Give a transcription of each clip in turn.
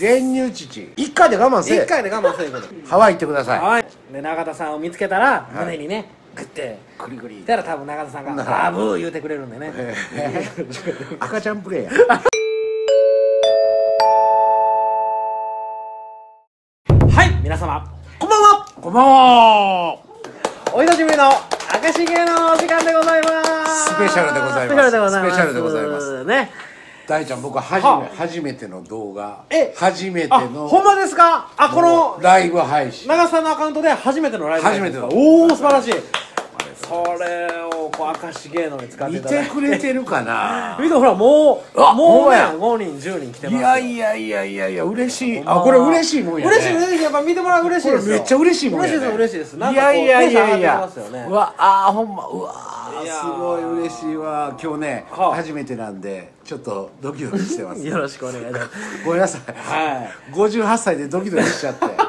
練乳乳一回で我慢せ一回で我慢せることハワイ行ってください。はい。で永田さんを見つけたら胸にねグッて。グリグリ。したら多分永田さんが「ほんなら。あーブー」言うてくれるんでね。赤ちゃんプレイや。はい皆様。こんばんは。こんばんは。お久しぶりの明石芸のお時間でございます。スペシャルでございます。スペシャルでございます。ね大ちゃん僕初はめ初めての動画。え初めてあのほんまですか？あこのライブ配信。長瀬さんのアカウントで初めてのライブ初めての。おお素晴らしい。それをこう明石芸能に使ってい見ただいて。てくれてるかな？見てほらもうあもうねほんまや。5人10人来てますよ。いやいやいやいやいや嬉しい。あこれ嬉しいもんやね。嬉しい嬉しい。やっぱ見てもらう嬉しいですめっちゃ嬉しいもんやね。嬉しいです。嬉しいですなんいかこうやいやいやいやってますよね。うわあーほんまうわすごい嬉しいわ。今日ね、はあ。初めてなんでちょっとドキドキしてます。よろしくお願いします。ごめんなさい。はい。58歳でドキドキしちゃって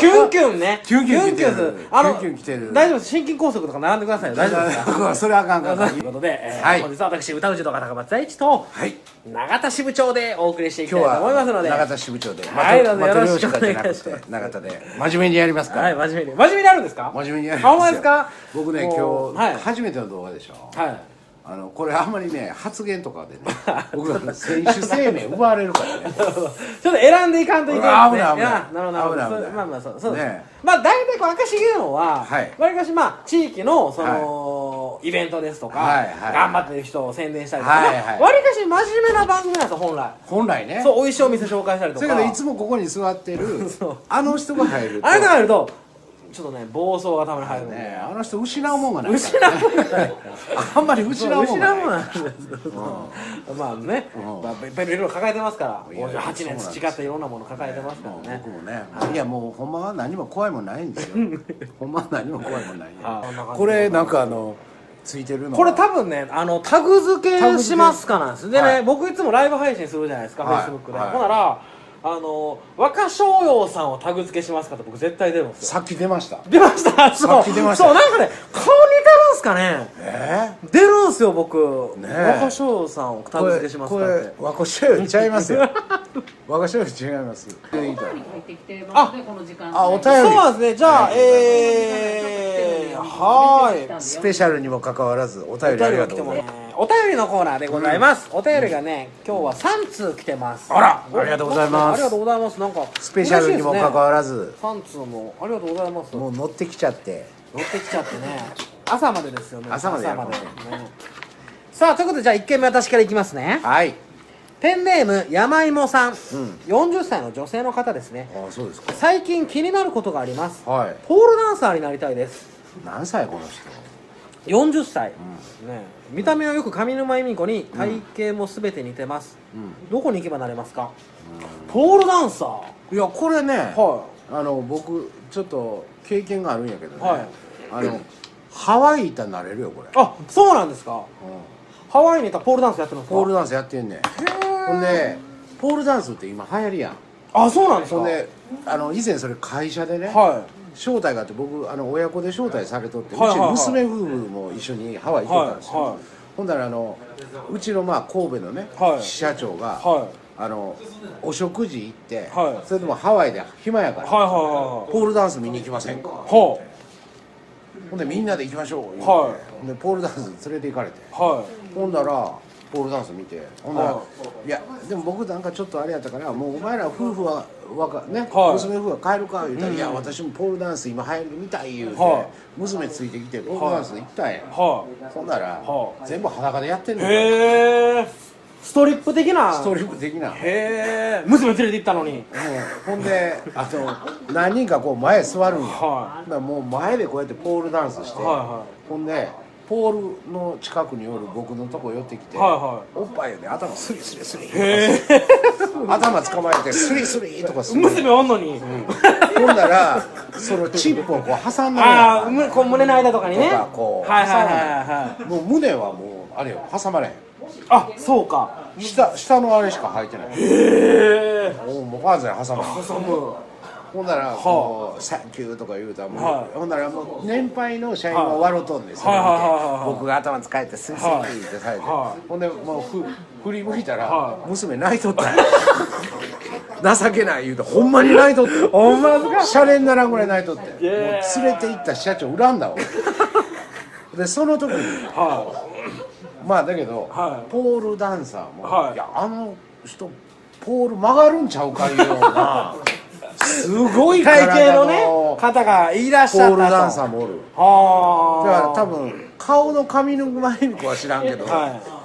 キュンキュンね。キュンキュン来てる。キュンキュンすあのキュンキュン来てる。大丈夫です。心筋梗塞とか並んでくださいよ。大丈夫ですかそれあかんあかん。ということで、えーはい。本日は私歌うちの高松大地とはい。永田支部長でお送りしていきたいと思いますので。は永田支部長ではいどうぞよろしくお願いします。て永田で真面目にやりますか？ら、はい真面目に。真面目にあるんですか？真面目にやりあほんますよ。まですか？僕ね今日、はい。初めての動画でしょ。はいあのこれあんまりね発言とかでね 僕ら選手生命奪われるからね。ちょっと選んでいかんといけないですね。危ない危ないやなるほどまあまあそうそう。です。ねまあ大体こう明石芸能は、はい。わりかしまあ地域のその、イベントですとか、はいはい頑張ってる人を宣伝したりとか、はいはい。まあわりかし真面目な番組なんですよ本来。本来ね。そう美味しいお店紹介したりとか。それけどいつもここに座ってる あの人が入ると。あれが入るとちょっとね暴走がたまに入るんで。ねあの人失うもんがない失うもん。がない。あんまり失うもんがない。まあね、うん。まあ、いっぱいいろいろ抱えてますから。いや58年培っていろんなもの抱えてますからね。僕もねい。やもうほんまは何も怖いもんないんですよ。ほんまは何も怖いもんないこれなんかあのついてるのは。これ多分ねあのタグ付けしますかなんです。でね、はい。僕いつもライブ配信するじゃないですか、はい。Facebook で、はい。ほんならあの若翔陽さんをタグ付けしますかって僕絶対出るんですよ。さっき出ました。出ました？そう。さっき出ました。そうなんかね顔似てるんすかね。え？出るんすよ僕、ねえ。若翔陽さんをタグ付けしますこかって。れ和子醤油ちゃいますよ。和子醤油違います。お便りが入ってきてますのでこの時間あお便り。そうなんですね。じゃあ、えー、はーい。スペシャルにもかかわらずお便おりありがとうございます。ねお便りのコーナーでございます、お便りがね今日は3通来てます。あらありがとうございます。ありがとうございます。なんかスペシャルにもかかわらず。3通もありがとうございます。もう乗ってきちゃって。乗ってきちゃってね。朝までですよね。朝までね。さあということでじゃあ1件目私からいきますね。はい。ペンネーム山芋さん、40歳の女性の方ですね。あそうですか。最近気になることがあります。はい。ポールダンサーになりたいです何歳この人？40歳、ね、見た目はよく上沼恵美子に体型も全て似てます、どこに行けばなれますか、ポールダンサー。いやこれねはあの僕ちょっと経験があるんやけどね、はい。あのハワイ行ったらなれるよこれ、あそうなんですか。うん。ハワイにいたらポールダンスやってるんですか？ポールダンスやってんねん。ほんでポールダンスって今流行りやん。あそうなんですか？ほんであの以前それ会社でね、は招待があって僕あの親子で招待されとって、うち娘夫婦も一緒にハワイ行ってたんですよ、ほんだらあのうちのまあ神戸のね、はい。支社長が、はあのお食事行って、はい。それともハワイで暇やから、ポールダンス見に行きませんか？ほんでみんなで行きましょうはい。ほんでポールダンス連れて行かれて。ほんだらポールダンス見て。ほんなら、、はいやでも僕なんかちょっとあれやったからもうお前ら夫婦はわかね、はい。娘夫婦は帰るか言うたら、いや私もポールダンス今流行るみたい言うて、はい。娘ついてきてポールダンス行ったんや、ほんなら、は全部裸でやってんいのよ。へえ。ストリップ的な。ストリップ的な。へえ。娘連れて行ったのに。もうほんであと何人かこう前座るんや、はだからもう前でこうやってポールダンスして、はいはほんでポールの近くにおる僕のとこ寄ってきて、はいはおっぱいで頭スリスリスリ。頭捕まえてスリスリとかする。娘おんのに、ほんだらそのチップをこう挟んだああむこう胸の間とかにね。とかこうはいはいはいはい。もう胸はもうあれよ挟まれへん。あそうか。下下のあれしか履いてない。へえ。もうファーゼン挟まれへん。挟むほんならこう「サンキュー」とか言うたらもう、はい。ほんならもう年配の社員が笑うとんですよ、僕が頭使えてスリスリってされて、はほんでもうふ振り向いたら、は娘泣いとった。情けない言うてほんまに泣いとってほんまですか？シャレにならんぐらい泣いとって。もう連れて行った社長恨んだわ。でその時にはまあだけど、はい。ポールダンサーも、はい。い、やあの人ポール曲がるんちゃうかいうようなすごいい体型のね方がいらっポしゃったと。ールダンサーもおる。はあ。だから多分顔の上沼恵美子は知らんけど、はい。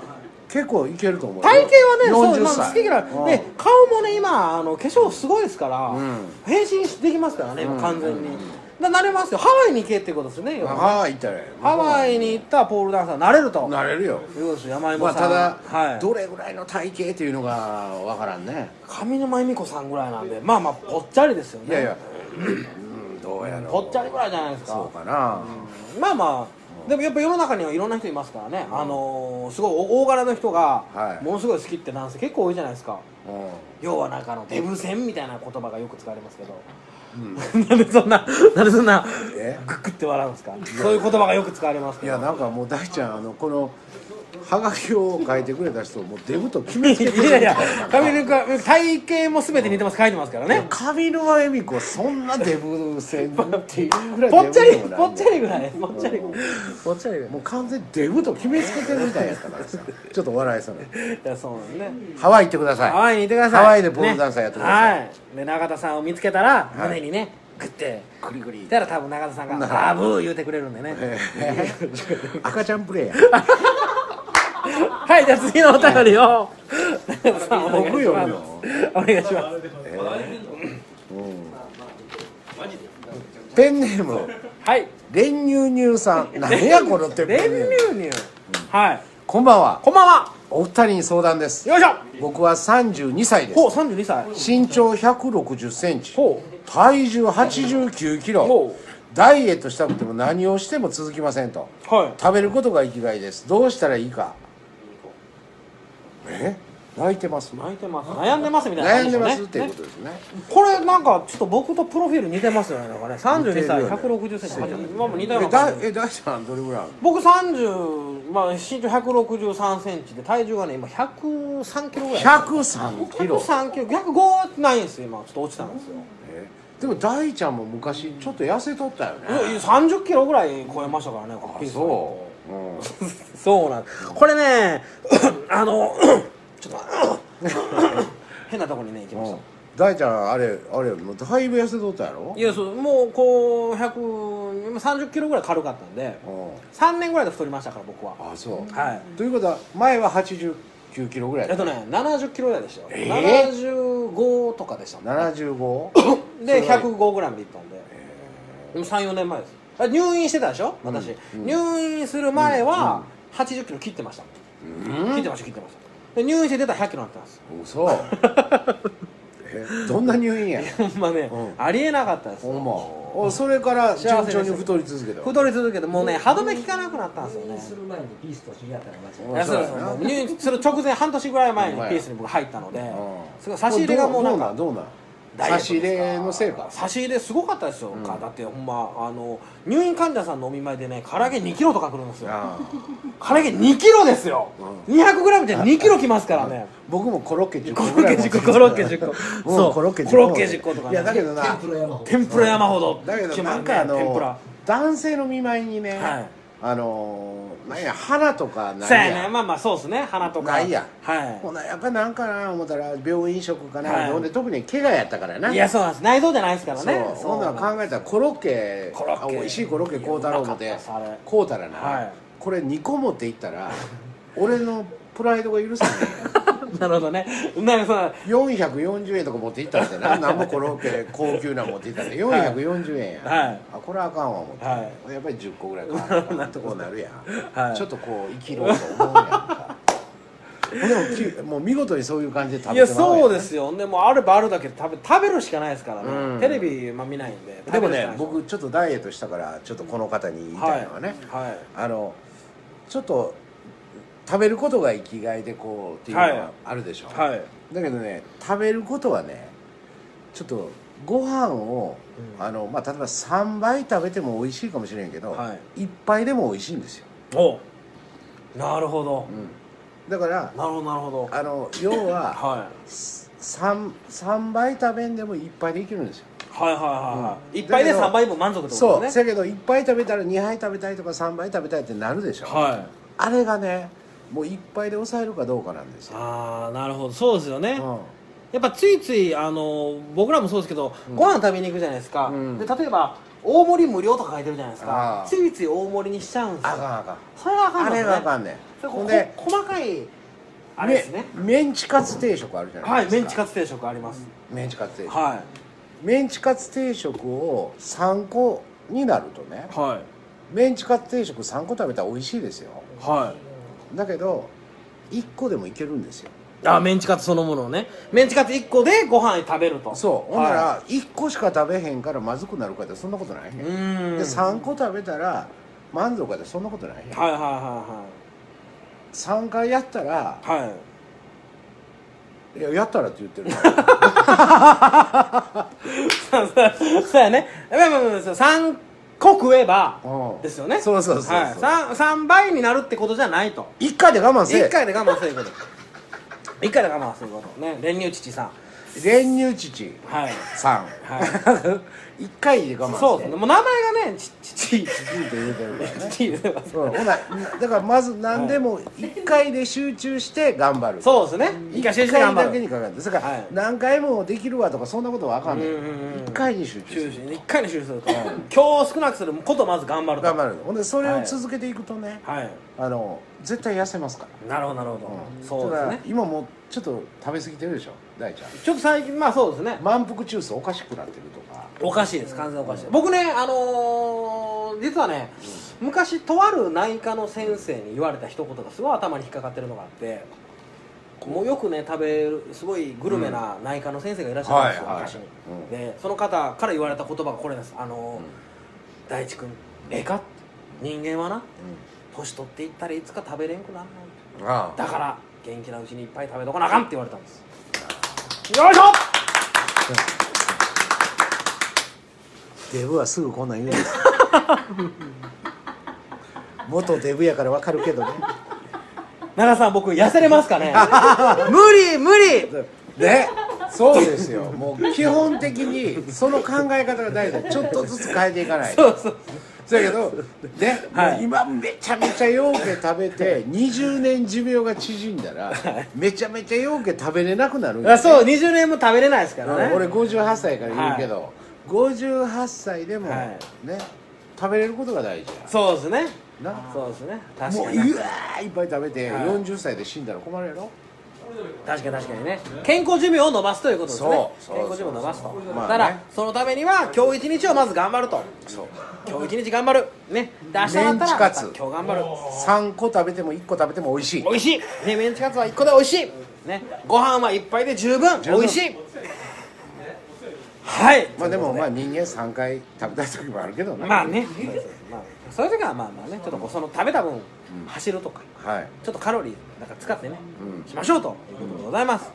結構いけると思うよ。体型はね、そう40まあ歳好き嫌いうん。で顔もね今あの化粧すごいですから、ん。変身できますからね今うん完全に、だなれますよ。ハワイに行けってことですよね要はね。ハワイ行ったらハワイに行ったポールダンサーなれると。なれるよ。よ。山ま芋さん、あただ、はい、どれぐらいの体型っていうのがわからんね。上沼恵美子さんぐらいなんでまあまあぽっちゃりですよね。いやいや、うん、どうやろう。ぽっちゃりぐらいじゃないですか。そうかな、まあまあでもやっぱ世の中にはいろんな人いますからね、あのーすごい大柄の人がはい。ものすごい好きって男性結構多いじゃないですか。うん。要はなんかあのデブ戦みたいな言葉がよく使われますけど、なんでそんななんでそんなえ？グッグって笑うんですか？そういう言葉がよく使われますいやなんかもう大ちゃんあのこのはがきを書いてくれた人もうデブと決めつけてるいやいや髪の毛体型も全て似てます書いてますからね。上沼恵美子そんなデブ戦っていうぐらいぽっちゃりぽっちゃりぐらい。ぽっちゃりぽっちゃりぐらい。もう完全にデブと決めつけてるみたいやからさ。ちょっと笑いそうねいやそうなんねハワイ行ってください。ハワイにいてください。ハワイでポールダンサーやってください。ね。はい。で永田さんを見つけたらはい。胸にねグッて。グリグリ。いたら多分永田さんが「なバブー」言うてくれるんでね。え ー赤ちゃんプレイや はいじゃあ次のお便りを。さあお願いし僕よますお願いします。ペンネーム。はい。練乳乳さん。何やこのペンネ練ーム乳乳。はい。こんばんは。こんばんは。お二人に相談です。よいしょ。僕は32歳です。ほう32歳。身長160センチ。ほ体重89キロ。ほダイエットしたくても何をしても続きませんと。うはい。食べることが生きがいです。どうしたらいいかえ泣いてます。泣いてます。悩んでますみたいな悩感じでんでますっていうねことですね。これなんかちょっと僕とプロフィール似てますよねなんかね。32歳似てるよね。160センチ。今も似たようえな感じだえ大ちゃんどれぐらいある僕30、まあ、身長163センチで体重がね今103キロぐらい。103キロ。103キロ。105ないんですよ今。ちょっと落ちたんですよ。えでも大ちゃんも昔ちょっと痩せとったよね。いや30キロぐらい超えましたからねそう、うん、そうなん。これね あの ちょっと 変なとこにね行きました、大ちゃんあれあれもうだいぶ痩せとったやろ？いやそうもうこう100今30キロぐらい軽かったんでうん。3年ぐらいで太りましたから僕は。あそう。はい。ということは前は89キロぐらいえっとね70キロ台でしたよ、えー？75とかでしたもん 75? でそれは105ぐらいまでいったんで。でも34年前ですあ入院してたでしょ？私、うん。入院する前は80キロ切ってました、切ってました切ってました。で入院して出たら100キロになってます。嘘。えどんな入院や？ほんまね、うん。ありえなかったです。ほんま。おそれから順調に太り続けた太り続けてもうね歯止め効かなくなったんですよね。する前にピースと知り合ったら間違いいやそう入院する直前半年ぐらい前にピースに僕入ったので、うん。差し入れがもうなんかどうなん？差し入れのせいか差し入れすごかったですよ、かだってほんまあの入院患者さんのお見舞いでね唐揚げ2キロとか来るんですよ。唐揚げ2キロですよ、200グラムで2キロきますからね。僕もコロッケ10コロ個ぐらいッケ10個コロッケ10個。そう。コロッケ10個。コロッケ10個とかね。いやだけどな。プロ山ほど。天ぷら山ほどだけどなんかあ天ぷら。の男性の見舞いにね、はい。あのなんや花とかないそうややね。まあまあそうですね。鼻とか。ないやはほなやっぱなんかな思ったら病院食かな、はい。ほんで特に怪我やったからな。いいやそうなんです。内臓じゃないですからね。そう。ほんなら考えたらコロッケコロッケ。あ美味しいコロッケ買うたろう思って。いやうまかったですあれ。買うたらな、はい。これ2個持っていったら俺のプライドが許さない なるほどね。なんかその440円とか持っていったってな。何もコロッケ高級なの持っていったって440円や、はい。あこれあかんわ思って、はやっぱり10個ぐらい買わなあかんってこうなるやん、はい。ちょっとこう生きろと思うやんか。でもきもう見事にそういう感じで食いやべてまうやん。そうですよ。でもあればあるだけ食べ食べるしかないですからね、うん。テレビ、まあ、見ないんで。でもね僕ちょっとダイエットしたからちょっとこの方に言いたいのはね、はい。あのちょっと食べることが生きがいでこうっていうのはあるでしょ、はい。はいだけどね食べることはねちょっとご飯を、うん。あのまあ、例えば3杯食べても美味しいかもしれんけど、は1杯でも美味しいんですよ、おなるほど、だからなるほどなるほど。あの要は は三三倍食べんでも一杯でいけるんですよ。はいはいはいはい、うん。一杯でだけど3杯分満足ってことそう。ですねだけど一杯食べたら二杯食べたいとか三杯食べたいってなるでしょ、はい。あれがねもう一杯で抑えるかどうかなんですよ、ああなるほど。そうですよね、うん。やっぱついついあの僕らもそうですけど、うん。ご飯食べに行くじゃないですか、うん。で例えば大盛り無料とか書いてるじゃないですか。ついつい大盛りにしちゃうんですよ。あかんあ。かんそれがあかんあれがあかんねん。それこほんでこ細かいあれですね。めメンチカツ定食あるじゃなはいいですか。メンチカツ定食あります、メンチカツ定食、はメンチカツ定食を3個になるとねいはい。メンチカツ定食3個食べたら美味しいですよ。はいだけど1個でもいけるんですよ。あメンチカツそのものをね。メンチカツ1個でご飯食べると。そう。ほんなはら1個しか食べへんからまずくなるかってそんなことないね。で3個食べたら満足かってそんなことないね。はいはいは3回やったらいはい。はいいややったらって言ってる。そうやね。まあまあまあそう。3個食えばうん。ですよね。そうそうそうそう、はい、3, 三倍になるってことじゃないと。1回で我慢せ1回で我慢すること。1回で我慢すること。ね。練乳父さん。練乳父。はい。さん、は1 回で我慢せそうですね。もう名前がねちちち父って言うてるからね。だからまず何でも1回で集中して頑張る。そうですね。一回集中して頑張だける。にかかるだからはい。何回もできるわとかそんなことはあかんねんうんうんうん1回に集中する集中1回に集中すると今日少なくすることをまず頑張ると頑張るほんでそれを続けていくとね、はい。あの絶対痩せますから。なるほどなるほど、そうですね。今もうちょっと食べ過ぎてるでしょ大ちゃん。ちょっと最近まあそうですね。満腹中枢おかしくなってるおかしいです。完全におかしい。僕ねあのー実はね昔とある内科の先生に言われた一言がすごい頭に引っかかってるのがあってもうよくね食べるすごいグルメな内科の先生がいらっしゃるんですよ、はいはい。昔に、うん。でその方から言われた言葉がこれです。あのー大地君ええか？人間はな年取っていったらいつか食べれんくなるのだから元気なうちにいっぱい食べとかなあかんって言われたんです。よいしょデブはすぐこんなん言うん。で す元デブやからわかるけどね。奈良さん僕痩せれますかね？無理無理！ねそうですよ。もう基本的にその考え方が大事だ。ちょっとずつ変えていかないと。そうそう。そうやけどね、はい。もう今めちゃめちゃようけ食べて20年寿命が縮んだらめちゃめちゃようけ食べれなくなるんやあそう。20年も食べれないですからね。うん俺58歳から言うけど、58歳でも、はい。ね食べれることが大事そうですね。やな。そうですね。確もうかにうわーいっぱい食べて、はい。40歳で死んだら困るやろ？確かに確かにね。健康寿命を伸ばすということですね。そう。そう健康寿命を伸ばすと、まあね。だからそのためには今日一日をまず頑張ると。そう。今日一日頑張る。ね。で明日だったらメンチカツ。また今日頑張る。3個食べても1個食べても美味しい。美味しい、ね、メンチカツは1個で美味しい、ね、ご飯は1杯で十分十分。美味しいはい。まあでもまああ人間3回食べたい時もあるけどね。まあね。まあそういう時はまあまあねちょっとその食べた分走るとかはい。ちょっとカロリーなんか使ってね、うん。しましょうということでございます、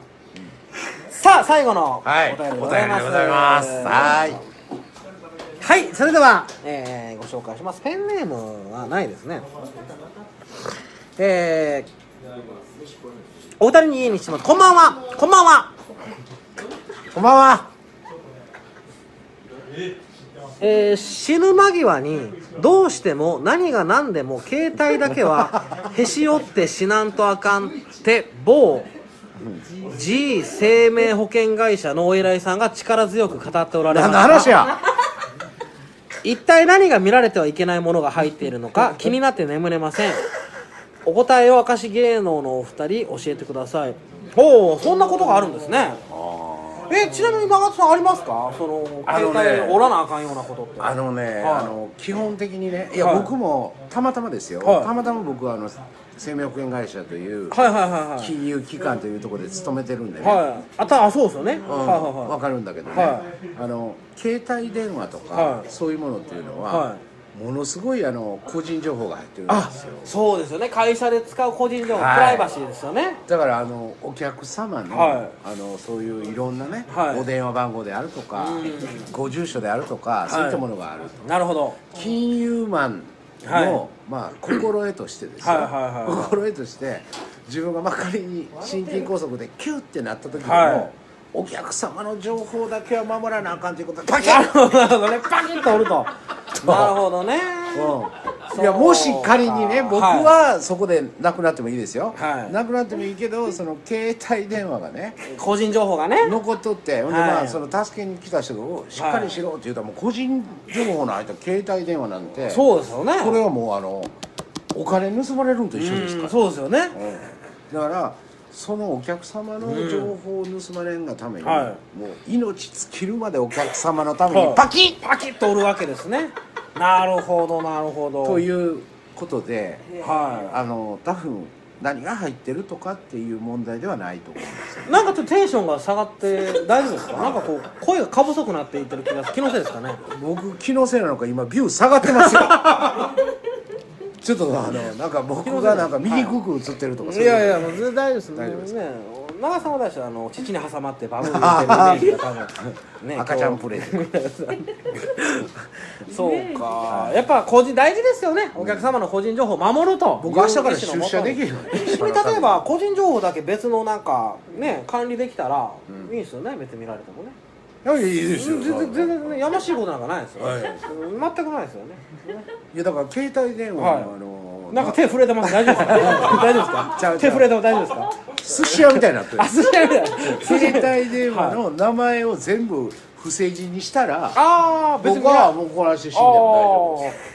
さあ最後のおはい。便りでございます、お便りでございます。はい。はいそれでは、えーご紹介します。ペンネームはないですね。えー、お二人に家にしてます。こんばんは。こんばんは。こんばんはえー死ぬ間際にどうしても何が何でも携帯だけはへし折って死なんとあかんって某 G 生命保険会社のお偉いさんが力強く語っておられま何のす話や？一体何が見られてはいけないものが入っているのか気になって眠れません。お答えを明石芸能のお二人教えてください。ほうそんなことがあるんですねえちなみに馬形さんありますか？そのあのね携帯折らなあかんようなことって。あのね、はい。あの基本的にねいや、はい。僕もたまたまですよ、はい。たまたま僕はあの生命保険会社というはいはいはいはい。金融機関というところで勤めてるんでね、はい。あたあそうですよね、うん。はいはいわかるんだけどね、はあの携帯電話とか、はい。そういうものっていうのは、はものすごいあの個人情報が入ってるんあですよ。そうですよね。会社で使う個人情報、はい。プライバシーですよね。だからあのお客様の,、はい。あのそういういろんなね、はい。お電話番号であるとか、うん。ご住所であるとか、そういったものがあると。なるほど。金融マンの、はい。まあ、心得としてですよ、心得として自分がまあ仮に心筋梗塞でキュッてなった時でも、はいお客様の情報だけは守らなあかんということでパキッ！ほどなるほどね。パキッと折ると。なるほどね。うん、いやもし仮にね僕はそこでなくなってもいいですよ、はい。なくなってもいいけどその携帯電話がね個人情報がね。残っとってほんではい。まあその助けに来た人をしっかりしろって言うたらもう個人情報の間携帯電話なんてそうですよね。これはもうあのお金盗まれるんと一緒ですから。うんそうですよね。だからそのお客様の情報を盗まれんがために、はい。もう命尽きるまでお客様のためはいにパキッパキッと折るわけですね。なるほどなるほど。ということではあの多分何が入ってるとかっていう問題ではないと思うんですよいなんかちょっとテンションが下がって大丈夫ですか？なんかこう声が過細くなっていってる気がする気のせいですかね？僕気のせいなのか今ビュー下がってますよ ちょっとあのなんか僕がなんか見にくく映ってるとかいやいやもう全然大丈夫です。大丈夫です。ね長さんは大あの父に挟まってバブル言ってるイメージが多分ね赤ちゃんプレイそうか。やっぱ個人大事ですよね。お客様の個人情報を守ると。僕明日から出社できるよ 例えば個人情報だけ別のなんかね管理できたらいいんですよね。別に見られてもね。いやいいですよ。全然全然ねやましいことなんかないですよ、はい。全くないですよね。いやだから携帯電話の、はい。あのなんか手触れてます 大丈夫ですか？大丈夫ですか？手触れても大丈夫ですか？寿司屋みたいになってる。あ寿司屋みたいな。携帯電話の名前を全部不正字にしたらああ別に僕はもうこの話死んでも大丈夫です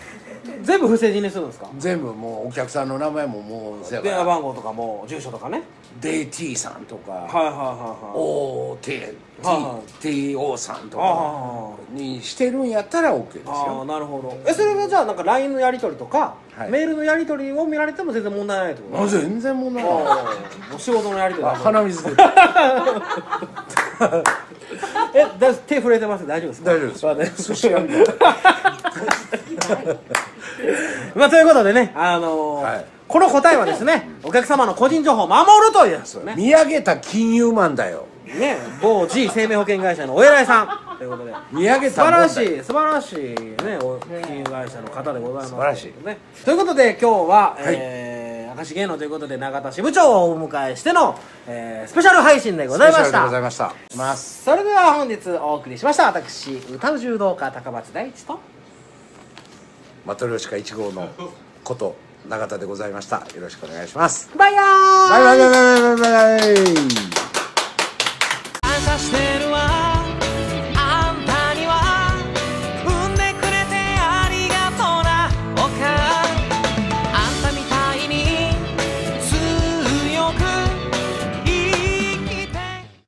全部不正字にするんですか？全部もうお客さんの名前ももう電話ら番号とかも住所とかねデイ T さんとか、はいはいはいはい。OT は TO さんとかあにしてるんやったら OK ですああよなるほど。えそれはじゃあなんか LINE のやり取りとか、はい。メールのやり取りを見られても全然問題ないってこ全然問題ない。あーもう仕事のやり取り鼻水出る。えだ手触れてます？大丈夫ですか？大丈夫です。まあね寿司屋みたいな まあということでねあのーはいこの答えはですねお客様の個人情報を守るというやつよね。見上げた金融マンだよ。ね某 G 生命保険会社のお偉いさん。ということで見上げ素晴らしい素晴らしいねお金融会社の方でございます。素晴らしい。ね。ということで今日は、い。えー明石芸能ということで永田支部長をお迎えしての、えースペシャル配信でございましスペシャルでござたいました。しますそれでは本日お送りしました。私歌う柔道家高松大地と。マトリョーシカ1号のこと永田でございました。よろしくお願いします。バイバイ。バイバイバイバイバイバイ